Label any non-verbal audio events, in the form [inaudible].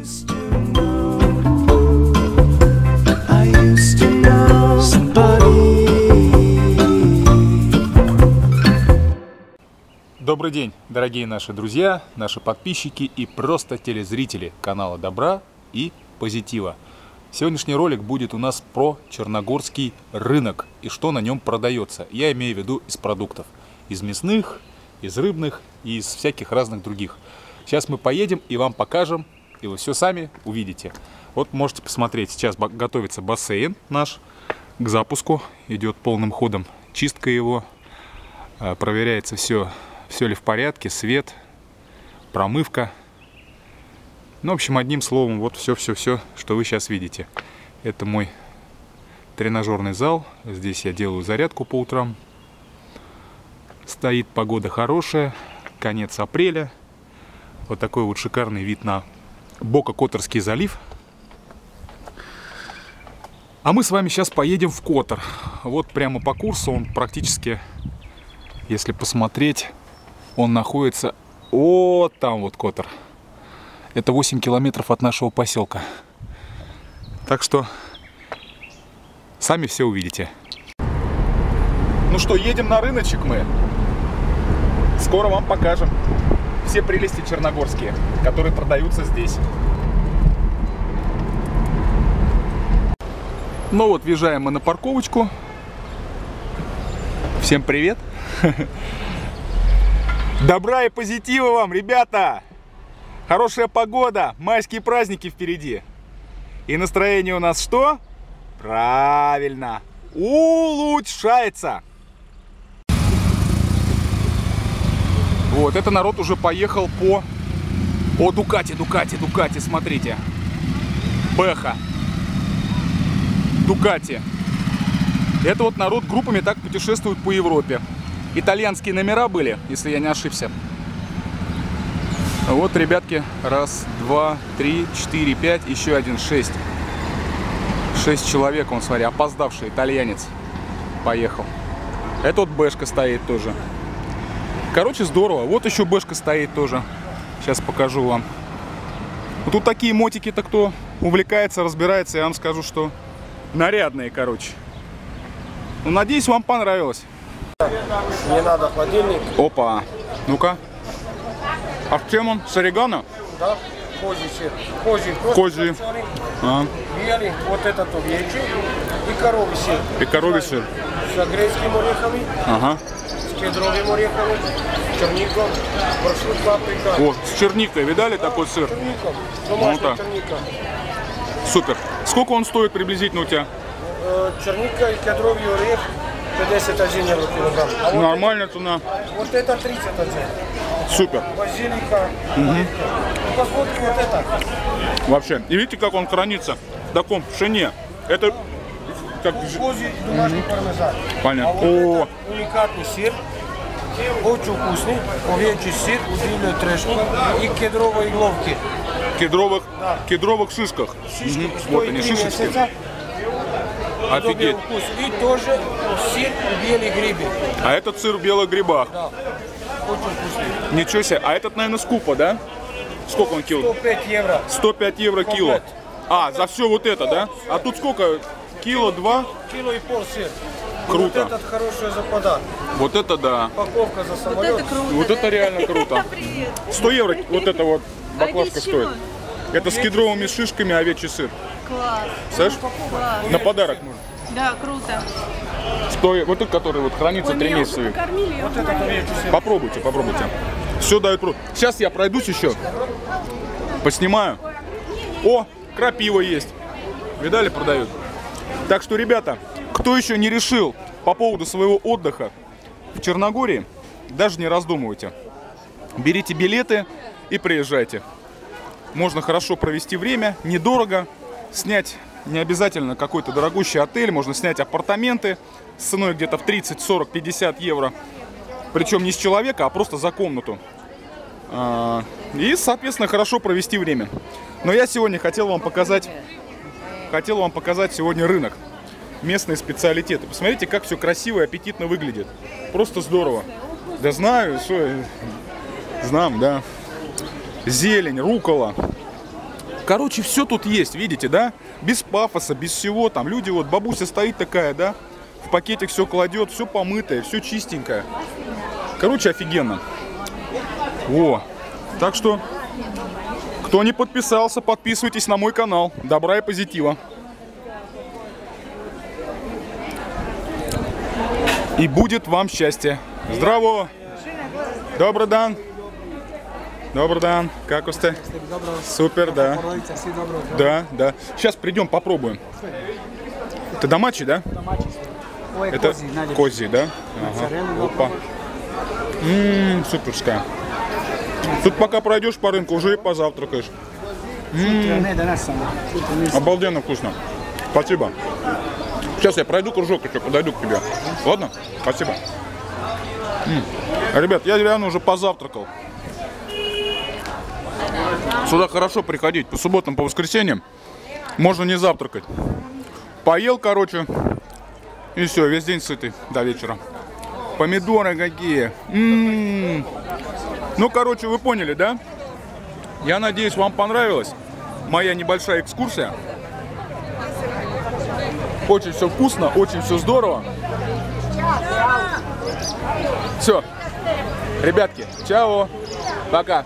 Добрый день, дорогие наши друзья, наши подписчики и просто телезрители канала Добра и Позитива. Сегодняшний ролик будет у нас про Черногорский рынок и что на нем продается. Я имею в виду из продуктов. Из мясных, из рыбных и из всяких разных других. Сейчас мы поедем и вам покажем, и вы все сами увидите. Вот можете посмотреть, сейчас готовится бассейн наш к запуску. Идет полным ходом чистка его, а, проверяется все, все ли в порядке, свет, промывка. Ну, в общем, одним словом, вот все-все-все, что вы сейчас видите. Это мой тренажерный зал. Здесь я делаю зарядку по утрам. Стоит погода хорошая, конец апреля. Вот такой вот шикарный вид на Бока-Которский залив. А мы с вами сейчас поедем в Котор. Вот прямо по курсу он практически, если посмотреть, он находится вот там вот Котор. Это 8 километров от нашего поселка. Так что сами все увидите. Ну что, едем на рыночек мы. Скоро вам покажем все прелести черногорские, которые продаются здесь. Ну вот, въезжаем мы на парковочку. Всем привет. [laughs] Добра и позитива вам, ребята! Хорошая погода, майские праздники впереди. И настроение у нас что? Правильно, улучшается. Вот, это народ уже поехал по... О, Дукати, Дукати, Дукати, смотрите. Бэха. Дукати. Это вот народ группами так путешествует по Европе. Итальянские номера были, если я не ошибся. Вот, ребятки, раз, два, три, четыре, пять, еще один, шесть. Шесть человек, он, смотри, опоздавший итальянец поехал. Это вот Бэшка стоит тоже. Короче, здорово. Вот еще Бэшка стоит тоже. Сейчас покажу вам. Вот тут такие мотики-то, кто увлекается, разбирается, я вам скажу, что нарядные, короче. Ну, надеюсь, вам понравилось. Не надо холодильник, Опа. Ну-ка. А в чем он? С орегано? да? Козий сыр. Козий, Козий. А, белый, вот этот овечий и коровий сыр. и коровий сыр. С грецкими орехами, Ага. Орехами, с черником, прошут паприка. О, с черникой, видали такой сыр? Черником, Ну, да. черника. Супер. Сколько он стоит приблизительно у тебя? Черника и кедровый орех 51 евро килограмм. А вот, Нормальная цена. вот это 31. Супер. Базилика. Ну, посмотрим вот это. Вообще. И видите, как он хранится в таком пшене. Это как... Козий домашний пармезан. Понятно. А вот О, это уникальный сыр, очень вкусный, овечий сыр, удивительный трешник и кедровые головки. кедровых, кедровых шишках. Шишки стоит Вот они, шишечки. месяца. Офигеть. вкус. И тоже сыр и белые грибы. А этот сыр в белых грибах. Да. Очень вкусный. Ничего себе. А этот, наверное, скупа, да? Сколько он кило? 105 евро. 105 евро кило. А, за все вот это, да? А тут сколько? Кило, два? Кило и пол сыр. Круто. Вот этот хороший за подарок. Вот это да. Упаковка за самолет. Вот это реально круто. [laughs] 100 евро вот эта вот А баклажка это из стоит. Это с кедровыми шишками овечий сыр. Класс. Слышь? Класс. На подарок можно. Да, круто. 100, вот этот, который вот хранится 3 месяца. Вот этот сыр. Попробуйте, попробуйте. Все дают пруд. Сейчас я пройдусь еще. Поснимаю. О, крапива есть. Видали, продают. Так что, ребята, кто еще не решил по поводу своего отдыха в Черногории, даже не раздумывайте. Берите билеты и приезжайте. Можно хорошо провести время, недорого, снять не обязательно какой-то дорогущий отель, можно снять апартаменты с ценой где-то в 30, 40, 50 евро. Причем не с человека, а просто за комнату. А, И, соответственно, хорошо провести время. Но я сегодня хотел вам показать, хотел вам показать сегодня рынок. Местные специалитеты. Посмотрите, как все красиво и аппетитно выглядит. Просто здорово. Да знаю, что... Знам, да. Зелень, рукола, Короче, все тут есть, видите, да? Без пафоса, без всего. Там люди, вот бабуся стоит такая, да? В пакетик все кладет, все помытое, все чистенькое. Короче, офигенно. О, так что, кто не подписался, подписывайтесь на мой канал. Добра и позитива. И будет вам счастье. Здраво! Добрый дан! Добрый дан! Как у сте? Супер, да. Да, да. Сейчас придем, попробуем. Это домачий, да? Это козий, да? Ага. Опа. Ммм, суперская. Тут пока пройдешь по рынку, уже и позавтракаешь. Samo. Sutra nisam. Обалденно вкусно. Спасибо. Сейчас я пройду кружок еще, подойду к тебе. Ладно? Спасибо. М. Ребят, я реально уже позавтракал. Сюда хорошо приходить по субботам, по воскресеньям. Можно не завтракать. Поел, короче, и все, весь день сытый до вечера. Помидоры какие. М. Ну, короче, вы поняли, да? Я надеюсь, вам понравилась моя небольшая экскурсия. Очень все вкусно, очень все здорово. Все. Ребятки, чао. Пока.